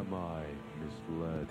am I misled?